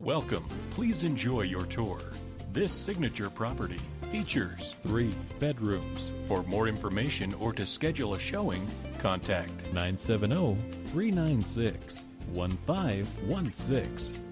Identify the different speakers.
Speaker 1: Welcome. Please enjoy your tour. This signature property features
Speaker 2: three bedrooms.
Speaker 1: For more information or to schedule a showing, contact
Speaker 2: 970 396 1516.